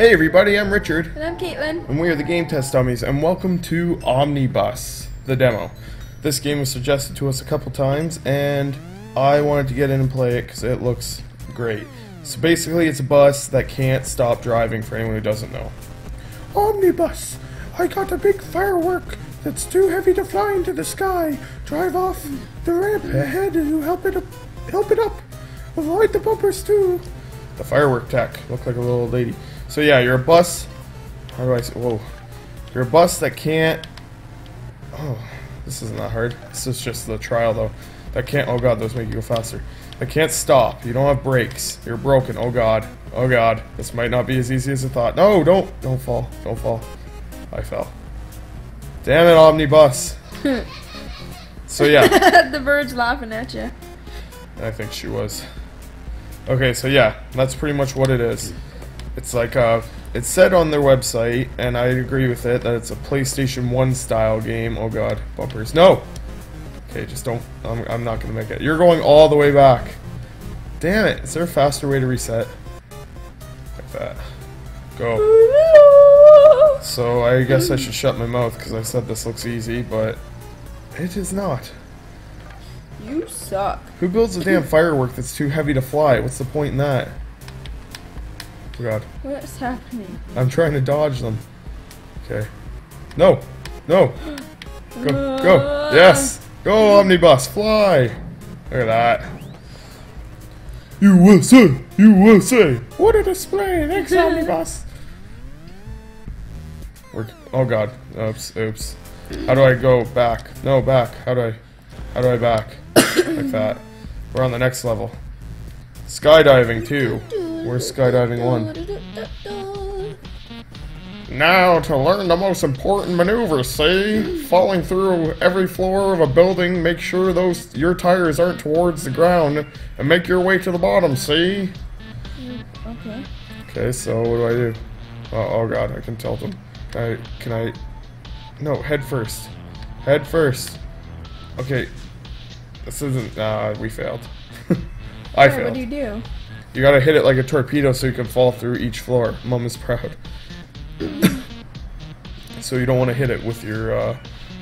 Hey everybody, I'm Richard, And I'm Caitlin. and we are the Game Test Dummies, and welcome to Omnibus, the demo. This game was suggested to us a couple times, and I wanted to get in and play it because it looks great. So basically, it's a bus that can't stop driving for anyone who doesn't know. Omnibus! I got a big firework that's too heavy to fly into the sky. Drive off the ramp ahead to help it up. Help it up. Avoid the bumpers too. The firework tech look like a little lady. So yeah, you're a bus. How do I say? Whoa, you're a bus that can't. Oh, this isn't that hard. This is just the trial though. That can't. Oh god, those make you go faster. That can't stop. You don't have brakes. You're broken. Oh god. Oh god. This might not be as easy as I thought. No, don't. Don't fall. Don't fall. I fell. Damn it, omnibus. so yeah. the bird's laughing at you. I think she was. Okay, so yeah, that's pretty much what it is. It's like uh it said on their website, and I agree with it, that it's a PlayStation 1 style game. Oh god, bumpers. No! Okay, just don't. I'm, I'm not gonna make it. You're going all the way back. Damn it. Is there a faster way to reset? Like that. Go. So I guess I should shut my mouth because I said this looks easy, but it is not. You suck. Who builds a damn firework that's too heavy to fly? What's the point in that? Oh god. What's happening? I'm trying to dodge them. Okay. No! No! Go! Go! Yes! Go, Omnibus! Fly! Look at that. USA! USA! What a display! Thanks, Omnibus! We're, oh god. Oops, oops. How do I go back? No, back. How do I... How do I back? like that. We're on the next level. Skydiving, too. Where's skydiving one? Now to learn the most important maneuver, see? Falling through every floor of a building, make sure those your tires aren't towards the ground, and make your way to the bottom, see? Okay. Okay, so what do I do? Oh, oh god, I can tilt them. Can I, can I... No, head first. Head first. Okay. This isn't... Uh, we failed. I Alright, failed. what do you do? You gotta hit it like a torpedo so you can fall through each floor. Mom is proud. so you don't want to hit it with your uh,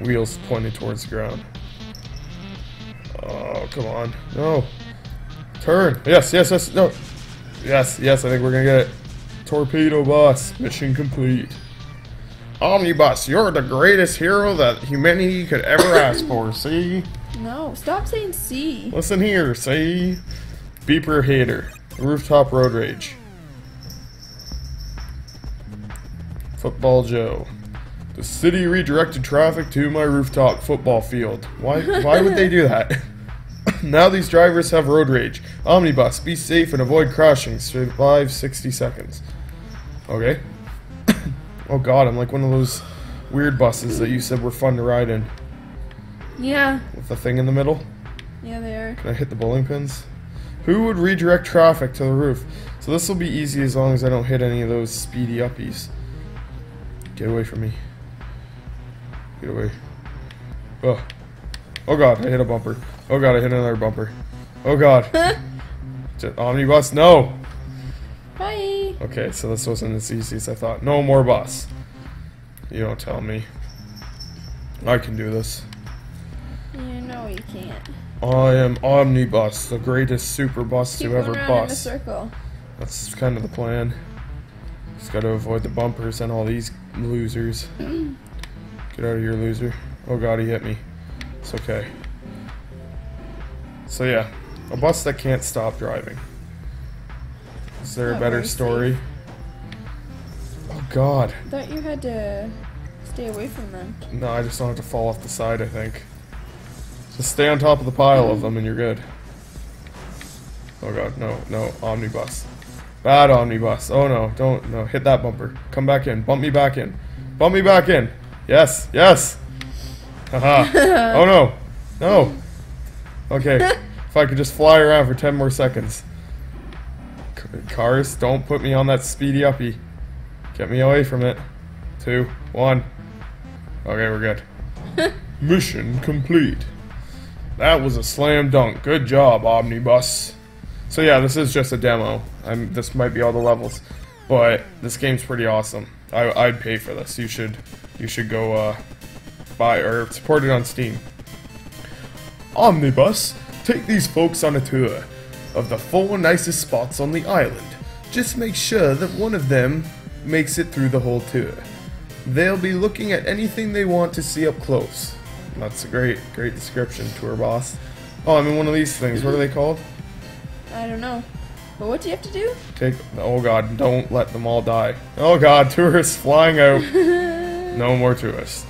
wheels pointed towards the ground. Oh, come on. No. Turn. Yes, yes, yes. No. Yes, yes, I think we're gonna get it. Torpedo bus. Mission complete. Omnibus, you're the greatest hero that humanity could ever ask for, see? No, stop saying see. Listen here, see? Beeper hater. Rooftop road rage. Football Joe. The city redirected traffic to my rooftop football field. Why why would they do that? now these drivers have road rage. Omnibus, be safe and avoid crashing. Survive 60 seconds. Okay. oh god, I'm like one of those weird buses that you said were fun to ride in. Yeah. With the thing in the middle. Yeah, they are. Can I hit the bowling pins? Who would redirect traffic to the roof? So this will be easy as long as I don't hit any of those speedy uppies. Get away from me. Get away. Oh. Oh god, I hit a bumper. Oh god, I hit another bumper. Oh god. Omnibus, no! Bye. Okay, so this wasn't as easy as I thought. No more bus. You don't tell me. I can do this. You know you can't. I am Omnibus, the greatest super bus Keep to ever going in a circle. That's kind of the plan. Just gotta avoid the bumpers and all these losers. Get out of here, loser. Oh god, he hit me. It's okay. So yeah, a bus that can't stop driving. Is there a better story? Oh god. I thought you had to stay away from them. No, I just don't have to fall off the side, I think. Just stay on top of the pile of them and you're good. Oh god, no, no, omnibus. Bad omnibus. Oh no, don't, no, hit that bumper. Come back in, bump me back in. Bump me back in. Yes, yes! Haha. oh no, no. Okay, if I could just fly around for 10 more seconds. Cars, don't put me on that speedy uppy. Get me away from it. Two, one. Okay, we're good. Mission complete. That was a slam dunk. Good job, Omnibus. So yeah, this is just a demo. I'm, this might be all the levels. but this game's pretty awesome. I, I'd pay for this. You should you should go uh, buy or support it on Steam. Omnibus, take these folks on a tour of the four nicest spots on the island. Just make sure that one of them makes it through the whole tour. They'll be looking at anything they want to see up close. That's a great, great description, tour boss. Oh, I'm in one of these things. What are they called? I don't know. But what do you have to do? Take. The oh God! Don't let them all die. Oh God! Tourists flying out. No more tourists.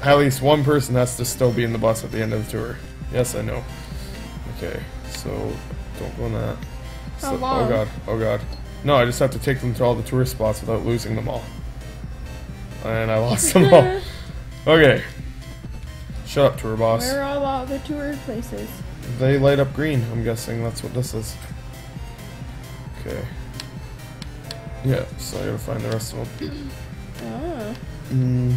At least one person has to still be in the bus at the end of the tour. Yes, I know. Okay, so don't go on that. How So- oh long? Oh God! Oh God! No, I just have to take them to all the tourist spots without losing them all. And I lost them all. Okay. Shut up, tour boss. Where are all the tour places? They light up green. I'm guessing that's what this is. Okay. Yeah, so I gotta find the rest of them. Oh. Mm,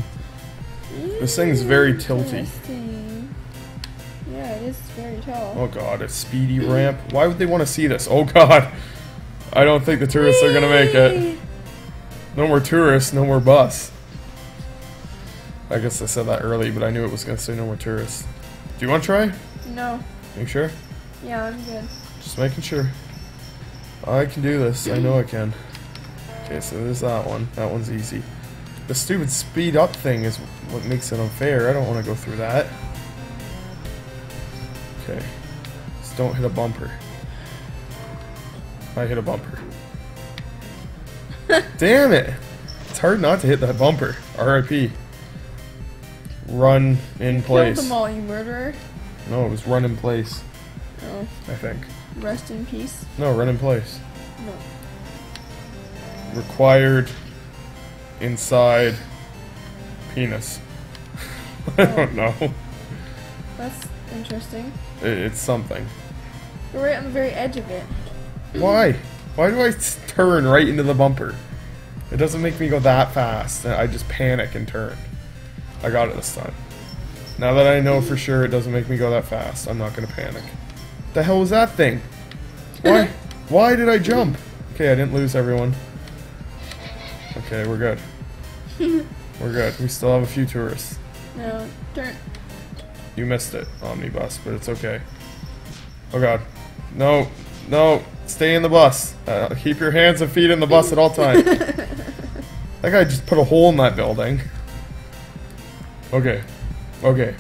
This thing's very tilty. Interesting. Yeah, it is very tall. oh god, a speedy ramp. Why would they want to see this? Oh god. I don't think the tourists are gonna make it. No more tourists, no more bus. I guess I said that early, but I knew it was gonna say no more tourists. Do you want to try? No. Are you sure? Yeah, I'm good. Just making sure. I can do this. I know I can. Okay, so there's that one. That one's easy. The stupid speed up thing is what makes it unfair. I don't want to go through that. Okay. Just don't hit a bumper. I hit a bumper. Damn it! It's hard not to hit that bumper. RIP. Run in Killed place. them all, you murderer. No, it was run in place, Oh, I think. rest in peace. No, run in place. No. required inside penis. I oh. don't know. That's interesting. It, it's something. You're right on the very edge of it. Why? Why do I turn right into the bumper? It doesn't make me go that fast. I just panic and turn. I got it this time. Now that I know for sure it doesn't make me go that fast, I'm not gonna panic. The hell was that thing? Why? Why did I jump? Okay, I didn't lose everyone. Okay, we're good. we're good. We still have a few tourists. No, turn. You missed it, omnibus, but it's okay. Oh god. No, no, stay in the bus. Uh, keep your hands and feet in the bus at all times. that guy just put a hole in that building. Okay, okay,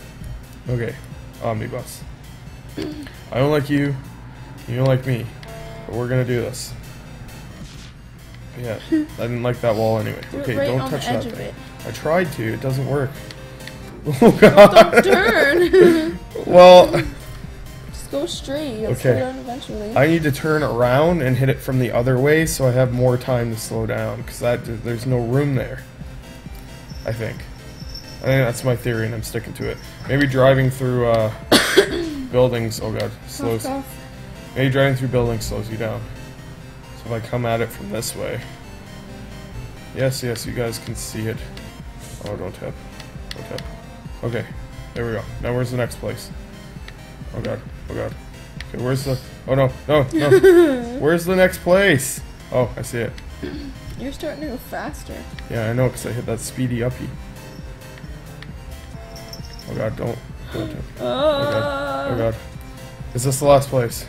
okay, omnibus. I don't like you, you don't like me, but we're gonna do this. Yeah, I didn't like that wall anyway. Do Okay, right don't on touch that thing. I tried to, it doesn't work. Oh god. Don't turn. Well, Just go straight. You'll Okay. slow down eventually. I need to turn around and hit it from the other way so I have more time to slow down because that there's no room there. I think. I think that's my theory and I'm sticking to it. Maybe driving through uh, buildings. Oh god, slows. Maybe driving through buildings slows you down. So if I come at it from this way. Yes, yes, you guys can see it. Oh, don't tap. Don't tap. Okay, there we go. Now where's the next place? Oh god. Oh god. Okay, where's the? Oh no, no, no. where's the next place? Oh, I see it. You're starting to go faster. Yeah, I know, because I hit that speedy uppy. Oh god, don't. don't tap. Oh, uh. Oh god. Oh god. Is this the last place?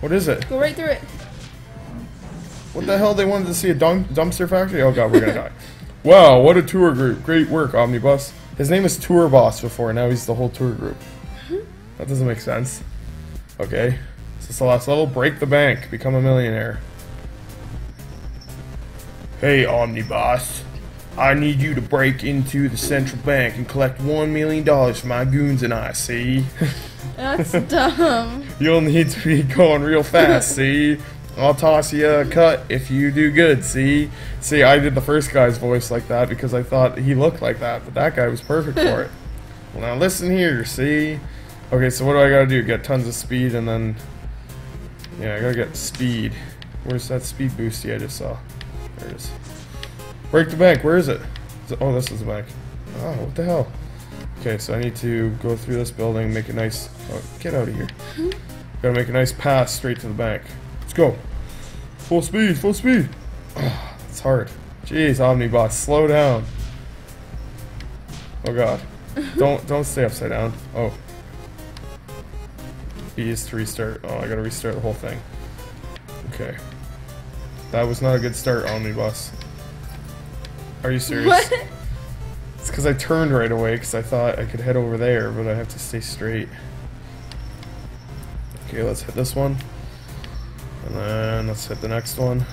What is it? Go right through it. What the hell? They wanted to see a dump- dumpster factory? Oh god, we're gonna die. Wow, what a tour group. Great work, Omnibus. His name is Tour Boss before, now he's the whole tour group. Hmm? That doesn't make sense. Okay. Is this the last level? Break the bank. Become a millionaire. Hey, Omnibus. I need you to break into the central bank and collect one million dollars for my goons and I, see? That's dumb. You'll need to be going real fast, see? I'll toss you a cut if you do good, see? See, I did the first guy's voice like that because I thought he looked like that, but that guy was perfect for it. Well, now listen here, see? Okay, so what do I gotta do? Get tons of speed and then... Yeah, I gotta get speed. Where's that speed boosty I just saw? There it is. Break the bank, where is it? Is it- Oh, this is the bank. Oh, what the hell? Okay, so I need to go through this building, make a nice... Oh, get out of here. Hmm? Gotta make a nice pass straight to the bank. Let's go. Full speed, full speed. It's hard. Jeez, Omnibus, slow down. Oh god. don't don't stay upside down. Oh. B is to restart. Oh, I gotta restart the whole thing. Okay. That was not a good start, Omnibus. Are you serious? What? It's because I turned right away because I thought I could head over there, but I have to stay straight. Okay, let's hit this one. And then let's hit the next one.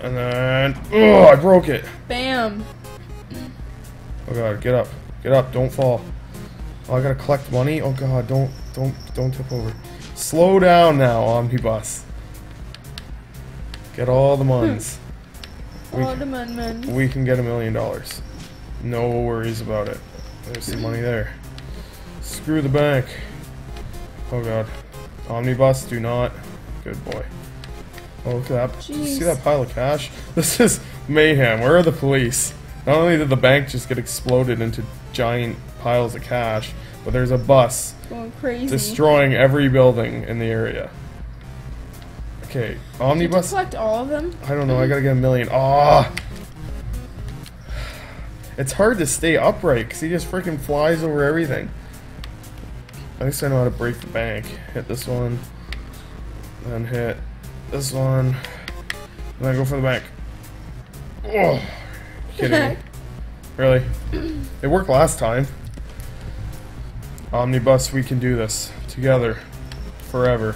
And then... Oh, I broke it! Bam. Oh god, get up. Get up, don't fall. Oh, I gotta collect money? Oh god, don't, don't, don't tip over. Slow down now, Omnibus. Get all the muns. We- All the man man. We can get a million dollars. No worries about it. There's some money there. Screw the bank. Oh god. Omnibus, do not. Good boy. Oh, look at that. Did you see that pile of cash? This is mayhem. Where are the police? Not only did the bank just get exploded into giant piles of cash, but there's a bus destroying every building in the area. Okay, omnibus. collect all of them? I don't know. I gotta get a million. Ah, it's hard to stay upright because he just freaking flies over everything. At least I know how to break the bank. Hit this one, then hit this one, and then go for the bank. Oh, kidding me? Really? It worked last time. Omnibus, we can do this together, forever.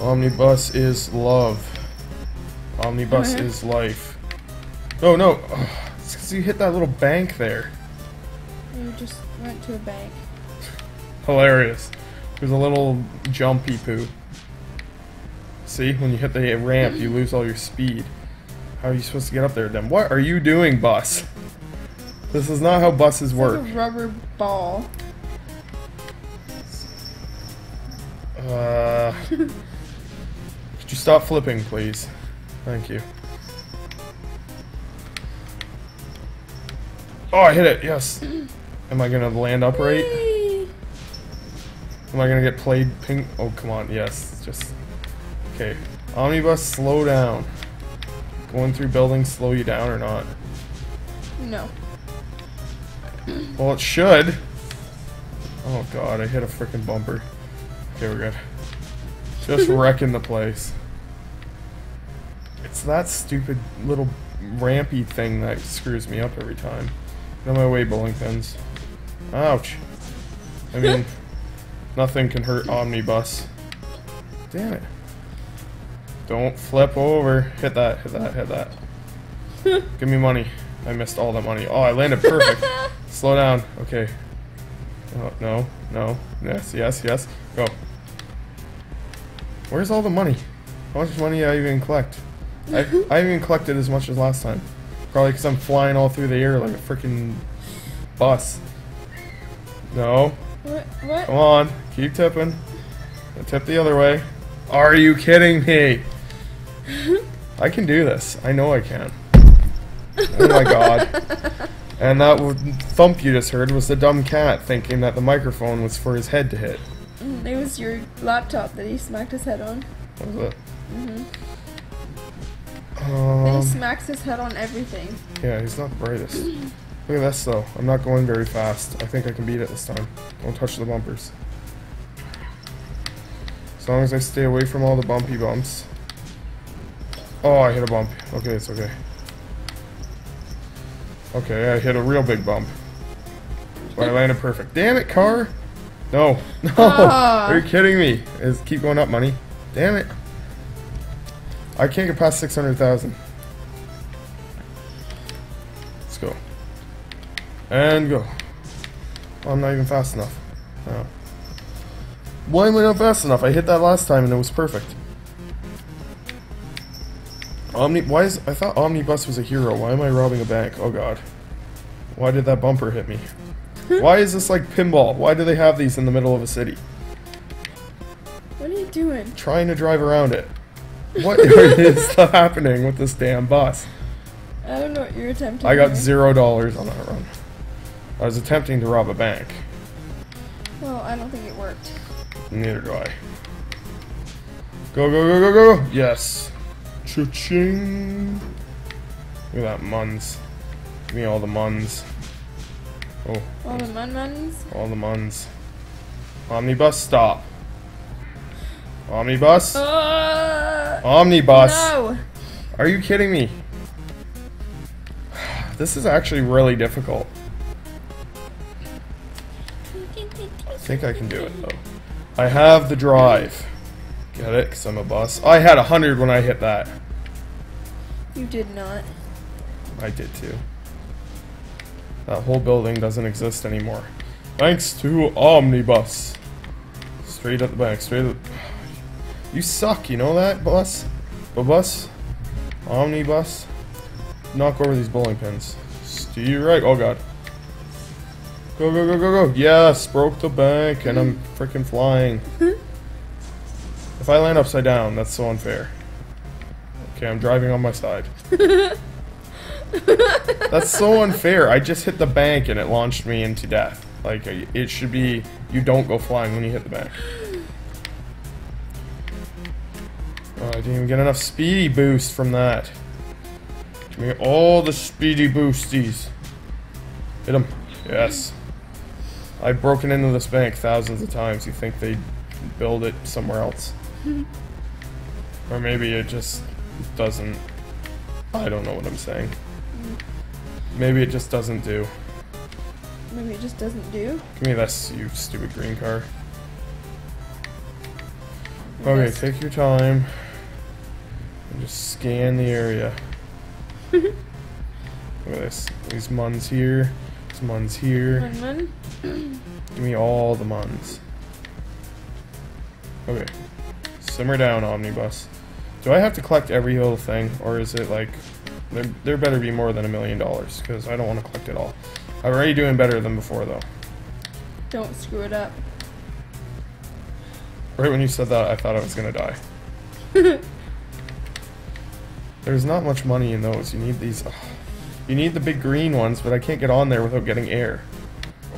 Omnibus is love. Omnibus is life. Oh no. Because you hit that little bank there. You just went to a bank. Hilarious. There's a little jumpy poo. See, when you hit the ramp, you lose all your speed. How are you supposed to get up there, then? What are you doing, bus? This is not how buses It's work. like a rubber ball. Uh, you stop flipping, please? Thank you. Oh, I hit it. Yes. Am I gonna land upright? Am I gonna get played ping? Oh, come on. Yes. Just okay. Omnibus, slow down. Going through buildings slow you down or not? No. Well, it should. Oh god, I hit a freaking bumper. Okay, we're good. Just wrecking the place. It's that stupid little rampy thing that screws me up every time. Of my way, bowling pins. Ouch. I mean, nothing can hurt Omnibus. Damn it. Don't flip over. Hit that, hit that, hit that. Give me money. I missed all that money. Oh, I landed perfect. Slow down. Okay. Oh, no, no. Yes, yes, yes. Go. Where's all the money? How much money did I even collect? I, I haven't even collected as much as last time. Probably because I'm flying all through the air like a freaking bus. No. What? What? Come on. Keep tipping. Tip the other way. Are you kidding me? I can do this. I know I can. Oh my god. And that thump you just heard was the dumb cat thinking that the microphone was for his head to hit. Mm, It was your laptop that he smacked his head on. What was it? Then Um, he smacks his head on everything. yeah, he's not the brightest. Look at this though. I'm not going very fast. I think I can beat it this time. Don't touch the bumpers. As long as I stay away from all the bumpy bumps. Oh, I hit a bump. Okay, it's okay. Okay, I hit a real big bump. But I landed perfect. Damn it, car! No. No! Ah. Are you kidding me? Is keep going up money. Damn it. I can't get past 600,000. Let's go. And go. Oh, I'm not even fast enough. Oh. Why am I not fast enough? I hit that last time and it was perfect. Omni, why is, I thought Omnibus was a hero. Why am I robbing a bank? Oh god. Why did that bumper hit me? Hmm? Why is this like pinball? Why do they have these in the middle of a city? What are you doing? Trying to drive around it. What is happening with this damn bus? I don't know what you're attempting. I got here. zero dollars on that run. I was attempting to rob a bank. Well, I don't think it worked. Neither do I. Go, go, go, go, go. Yes. Cha-ching. Look at that muns. Give me all the muns. Oh, All the mun muns. all the muns. Omnibus, stop. Omnibus? Uh, Omnibus. no. Are you kidding me? This is actually really difficult. I think I can do it though. I have the drive. Get it? Because I'm a bus. I had a 100 when I hit that. You did not. I did too. That whole building doesn't exist anymore. Thanks to Omnibus. Straight at the back, straight up. You suck, you know that, bus? Bus? Omnibus? Knock over these bowling pins. Steer right. Oh god. Go, go, go, go, go. Yes, broke the bank and I'm mm-hmm. freaking flying. Mm-hmm. if I land upside down, that's so unfair. Okay, I'm driving on my side. That's so unfair. I just hit the bank and it launched me into death. Like, it should be, you don't go flying when you hit the bank. I didn't even get enough speedy boost from that. Give me all the speedy boosties. Hit him. Yes. I've broken into this bank thousands of times. You think they'd build it somewhere else. or maybe it just doesn't. I don't know what I'm saying. Maybe it just doesn't do. Maybe it just doesn't do. Give me this, you stupid green car. Okay, take your time. Just scan the area. Mm-hmm. Look at this. These muns here. These muns here. Mun mun. Give me all the muns. Okay. Simmer down, Omnibus. Do I have to collect every little thing? Or is it like... There, there better be more than a million dollars, because I don't want to collect it all. I'm already doing better than before, though. Don't screw it up. Right when you said that, I thought I was gonna die. There's not much money in those. You need these. ugh. You need the big green ones, but I can't get on there without getting air.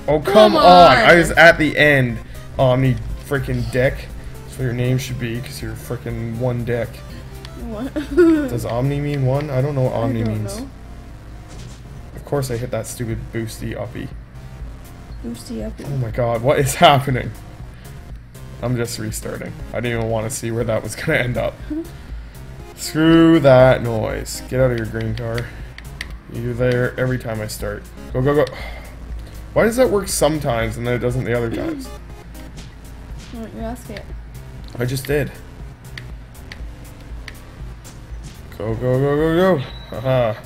Oh come, Come on. on! I was at the end. Oh, Omni freaking dick. That's what your name should be, because you're freaking one dick. What? Does Omni mean one? I don't know what Omni means. know. Of course, I hit that stupid boosty uppy. Oopsie up. Oh my god, what is happening? I'm just restarting. I didn't even want to see where that was gonna end up. Screw that noise. Get out of your green car. You're there every time I start. Go, go, go. Why does that work sometimes and then it doesn't the other times? Why don't you ask it? I just did. Go, go, go, go, go. Haha.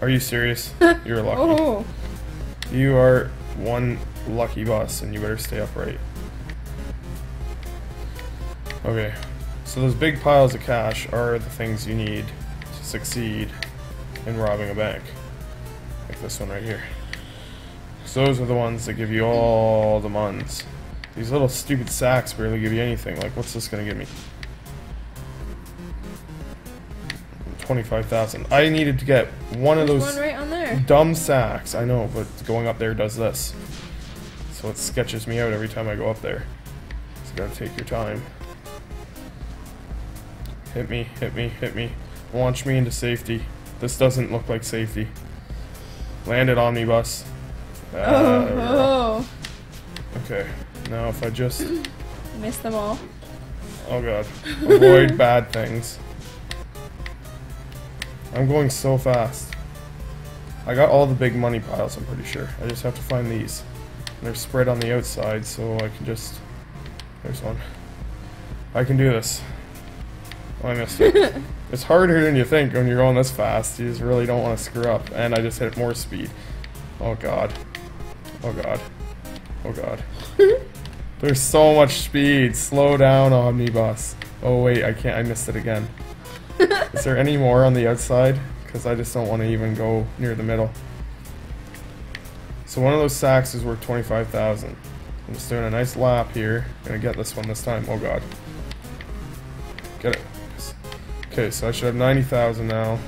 Are you serious? You're lucky. Oh. You are one lucky boss and you better stay upright. Okay, so those big piles of cash are the things you need to succeed in robbing a bank. Like this one right here. So those are the ones that give you all the muns. These little stupid sacks barely give you anything. Like, what's this gonna give me? 25,000. I needed to get one of those one right on there. dumb sacks. I know, but going up there does this. So it sketches me out every time I go up there. So gotta take your time. Hit me, hit me, hit me. Launch me into safety. This doesn't look like safety. Landed omnibus. Ah, there we go. Oh, Okay. Now if I just Miss them all. Oh god. Avoid bad things. I'm going so fast. I got all the big money piles, I'm pretty sure. I just have to find these. They're spread on the outside, so I can just... There's one. I can do this. Oh, I missed it. it's harder than you think when you're going this fast. You just really don't want to screw up. And I just hit more speed. Oh god. Oh god. Oh god. There's so much speed. Slow down, Omnibus. Oh wait, I can't. I missed it again. Is there any more on the outside? Because I just don't want to even go near the middle. So one of those sacks is worth 25,000. I'm just doing a nice lap here. Gonna get this one this time. Oh god. Okay, so I should have 90,000 now.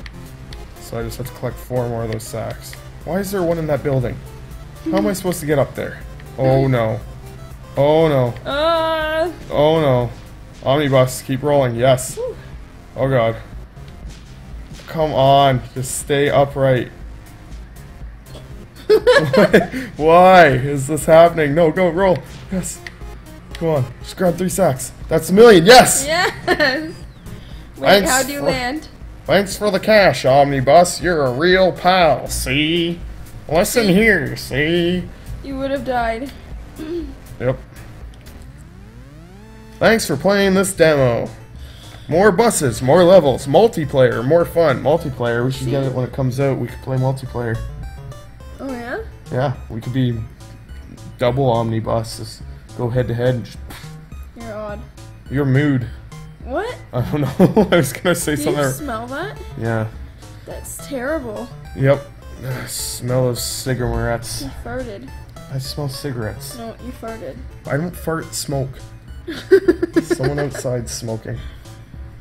So I just have to collect four more of those sacks. Why is there one in that building? How am I supposed to get up there? Oh no. Oh no. Ah, Oh no. Omnibus, keep rolling. Yes. Oh god. Come on, just stay upright. Why- Why is this happening? No, go roll. Yes. Come on, just grab three sacks. That's a million. Yes. Yes! Wait, Thanks how'd you for- land? Thanks for the cash, Omnibus. You're a real pal. See? Listen See? here. See? You would have died. Yep. Thanks for playing this demo. More buses, more levels, multiplayer, more fun. Multiplayer, we should get it when it comes out. We could play multiplayer. Oh yeah? Yeah, we could be double omnibus. Just go head to head and just. You're odd. Your mood. What? I don't know. I was gonna say Do you something. smell that? Yeah. That's terrible. Yep. Ugh, smell of cigarettes. You farted. I smell cigarettes. No, you farted. I don't fart smoke. Someone outside smoking.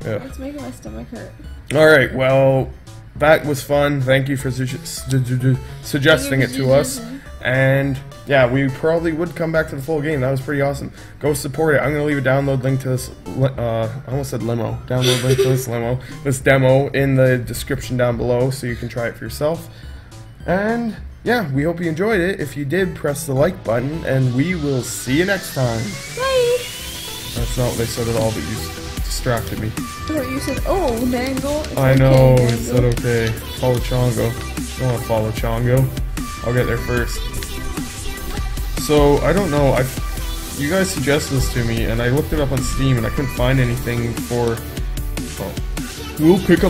Yeah. It's making my stomach hurt. All right. Well, that was fun. Thank you for su- su- su- suggesting it to us. Mm-hmm. And yeah, we probably would come back to the full game. That was pretty awesome. Go support it. I'm gonna leave a download link to this. Uh, I almost said limo. Download link to this limo, this demo in the description down below, so you can try it for yourself. And yeah, we hope you enjoyed it. If you did, press the like button, and we will see you next time. Bye! That's not what they said at all, but you distracted me. I thought you said, oh, Dangle. It's I okay, know, Dangle. it said okay. Follow Chongo. I want to follow Chongo. I'll get there first. So, I don't know. I, You guys suggested this to me, and I looked it up on Steam, and I couldn't find anything for. Oh. We'll pick up